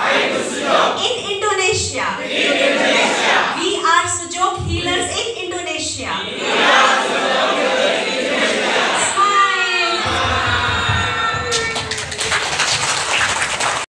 In Indonesia. In Indonesia.